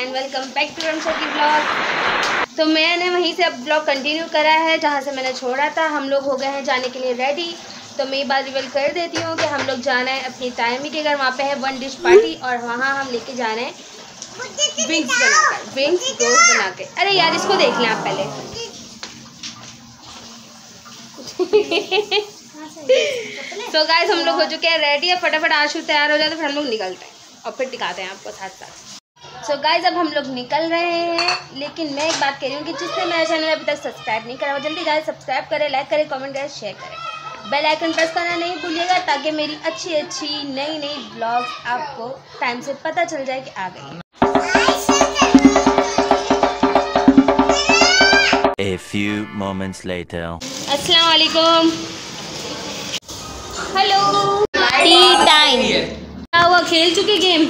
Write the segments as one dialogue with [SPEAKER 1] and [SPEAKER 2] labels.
[SPEAKER 1] And welcome back to Ramsha की blog तो मैंने वहीं से अब ब्लॉग कंटिन्यू करा है, जहाँ से मैंने छोड़ा था। हम लोग हो गए हैं जाने के लिए रेडी तो मैं ये बात रिवेल कर देती हूँ कि हम लोग जाना है अपनी तायमी के घर। वहाँ पे है वन डिश पार्टी और वहाँ हम लेके जा रहे हैं विंग्स बनाकर विंग्स रोज बना के अरे यार, इसको देख लें आप पहले। तो गाइस हम लोग हो चुके हैं रेडी है फटाफट आशू तैयार हो जाए तो फिर हम लोग निकलते हैं। और फिर दिखाते हैं आपको साथ साथ सो so गाइज़ अब हम लोग निकल रहे हैं लेकिन मैं एक बात कह रही हूँ कि जिसने मेरा चैनल अभी तक सब्सक्राइब नहीं करा वो जल्दी गाइस सब्सक्राइब करें लाइक करें कमेंट करें शेयर करें। बेल आइकन प्रेस करना नहीं भूलिएगा ताकि मेरी अच्छी अच्छी नई नई ब्लॉग्स आपको टाइम से पता चल जाए कि आ गई
[SPEAKER 2] A few moments later.
[SPEAKER 1] अस्सलाम वालेकुम हेलो टी टाइम क्या हुआ? खेल चुके गेम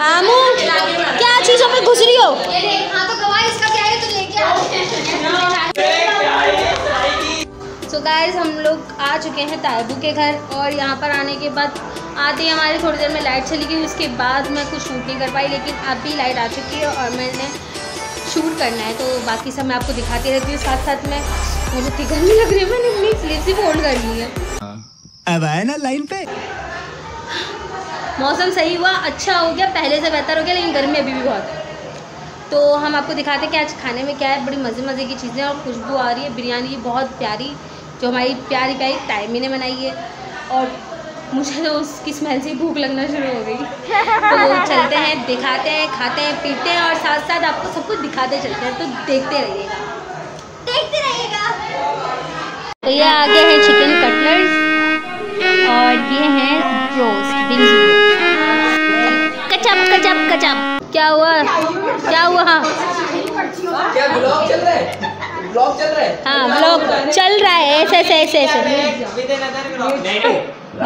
[SPEAKER 1] आमू, क्या चीज़ों में घुस रही हो? सो गाइस हम लोग आ चुके हैं तायबू के घर और यहाँ पर आने के बाद आते ही हमारी थोड़ी देर में लाइट चली गई। उसके बाद मैं कुछ शूट नहीं कर पाई, लेकिन अभी लाइट आ चुकी है और मैंने शूट करना है। तो बाकी सब मैं आपको दिखाती रहती हूँ। साथ साथ में मुझे इतनी गर्मी लग रही है, मैंने अपनी स्लीव ही फोल्ड कर ली है।
[SPEAKER 3] अब आए ना लाइन पे।
[SPEAKER 1] मौसम सही हुआ अच्छा हो गया पहले से बेहतर हो गया लेकिन गर्मी अभी भी बहुत है। तो हम आपको दिखाते हैं कि आज खाने में क्या है बड़ी मज़े मज़े की चीज़ें और खुशबू आ रही है बिरयानी बहुत प्यारी जो हमारी प्यारी प्यारी टाइमी ने बनाई है। और मुझे तो उसकी स्मेल से ही भूख लगना शुरू हो गई। तो चलते हैं दिखाते हैं खाते हैं पीते हैं और साथ साथ आपको सब कुछ दिखाते चलते हैं तो देखते रहिएगा। देखते रहिएगा। तो ये आगे है चिकन और ये है रोस्ट कचप कचप कचप। क्या हुआ? क्या हुआ?
[SPEAKER 4] क्या ब्लॉग चल रहा है? ब्लॉग चल रहा है?
[SPEAKER 1] हाँ ब्लॉग चल रहा है। ऐसे ऐसे ऐसे ऐसे।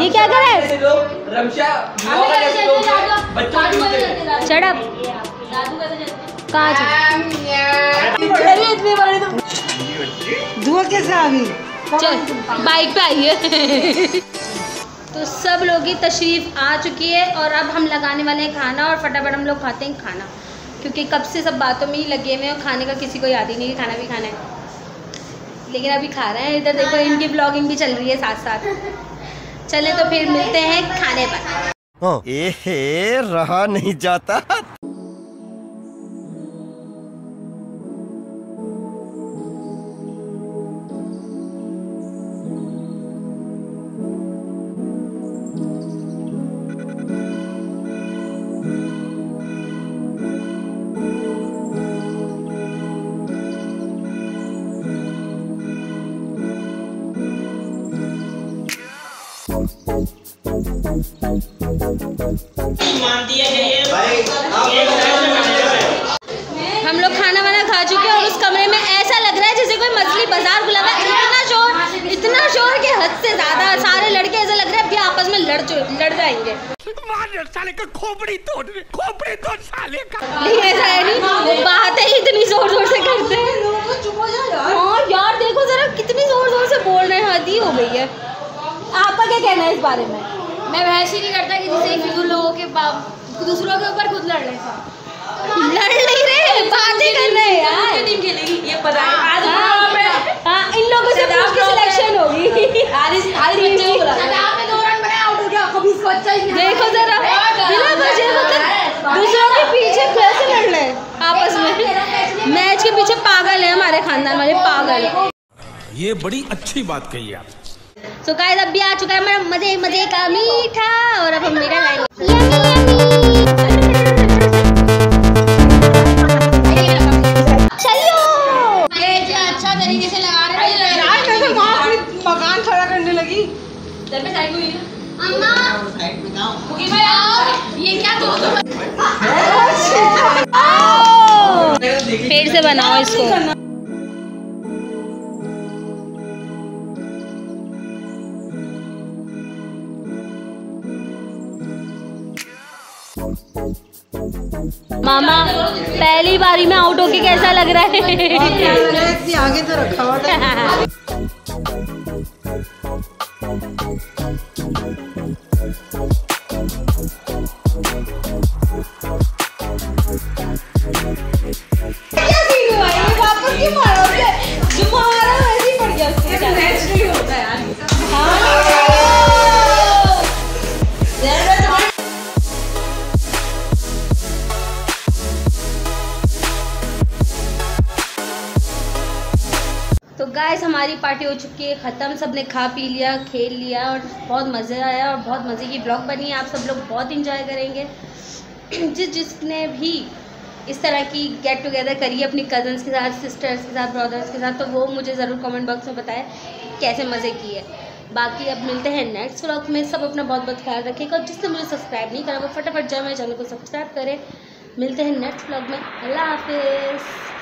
[SPEAKER 1] ये क्या कर रहा है?
[SPEAKER 4] रमशा ब्लॉग है? ऐसे लोग बच्चों की वीडियो।
[SPEAKER 1] चढ़। कहाँ
[SPEAKER 5] धुआँ कैसे आ गई?
[SPEAKER 1] चल बाइक पे आई है तो सब लोग ही तशरीफ़ आ चुकी है और अब हम लगाने वाले हैं खाना और फटाफट हम लोग खाते हैं खाना। क्योंकि कब से सब बातों में ही लगे हुए हैं और खाने का किसी को याद ही नहीं है, खाना भी खाना है। लेकिन अभी खा रहे हैं, इधर देखो, इनकी ब्लॉगिंग भी चल रही है साथ साथ चले तो फिर मिलते हैं खाने पर।
[SPEAKER 3] एहे रहा नहीं जाता।
[SPEAKER 1] हम लोग खाना वाना खा चुके हैं और उस कमरे में ऐसा लग रहा है जैसे कोई मछली बाज़ार हुआ है। इतना शोर इतना शोर के हद से ज़्यादा सारे लड़के ऐसा लग रहा है, अभी आपस में लड़ लड़ जाएँगे।
[SPEAKER 3] साले का खोपड़ी तोड़ खोपड़ी तोड़ साले का
[SPEAKER 1] नहीं, ऐसा है नहीं। वो बातें ही इतनी ज़ोर ज़ोर से करते हैं। हाँ यार, देखो जरा कितनी ज़ोर ज़ोर से बोल रहे ही हो गई है। आपका क्या कहना है इस बारे में?
[SPEAKER 6] मैं वैसे ही नहीं करता कि जैसे फिजूल लोगों के दूसरों के ऊपर खुद लड़ रहे
[SPEAKER 1] लड़ नहीं रहे बातें कर रहे हैं यार।
[SPEAKER 6] टीम खेलेगी ये पता है आज
[SPEAKER 1] हाँ, हाँ, इन लोगों से पूछ के सिलेक्शन होगी।
[SPEAKER 6] हारिस हारिस बच्चे को बुला आपने दो रन बनाए आउट हो गया। कभी इसको अच्छा ही
[SPEAKER 1] देखो जरा बिना वजह मतलब दूसरों के पीछे कैसे लड़ रहे हैं? आपस में। मैच के पीछे पागल है हमारे खानदान वाले पागल
[SPEAKER 7] ये बड़ी अच्छी बात कही आप
[SPEAKER 1] सो so गाइस अब भी आ चुका है हमारा मज़े मज़े का मीठा और अब हम मीठा चलो।
[SPEAKER 6] ये अच्छा तरीके से लगा रहे हैं। यार मैं तो
[SPEAKER 5] मकान खड़ा करने लगी?
[SPEAKER 6] सर पे साइड हुई अम्मा। भाई आओ। ये क्या
[SPEAKER 1] फिर से बनाओ इसको। मामा, पहली बारी में आउट होके कैसा लग रहा है?
[SPEAKER 5] आगे तो रखा हुआ था
[SPEAKER 1] गाइस हमारी पार्टी हो चुकी है, ख़त्म। सबने खा पी लिया, खेल लिया और बहुत मज़े आया और बहुत मज़े की ब्लॉग बनी है। आप सब लोग बहुत इंजॉय करेंगे। जिस जिसने भी इस तरह की गेट टुगेदर करी है, अपनी कज़न्स के साथ सिस्टर्स के साथ ब्रदर्स के साथ तो वो मुझे ज़रूर कमेंट बॉक्स में बताएँ कैसे मज़े किए। बाकी अब मिलते हैं नेक्स्ट व्लॉग में। सब अपना बहुत बहुत ख्याल रखेगा और जिसने मुझे सब्सक्राइब नहीं करा, वो फटाफट जाए मेरे चैनल को सब्सक्राइब करें। मिलते हैं नेक्स्ट व्लॉग में। अल्लाह हाफिज़।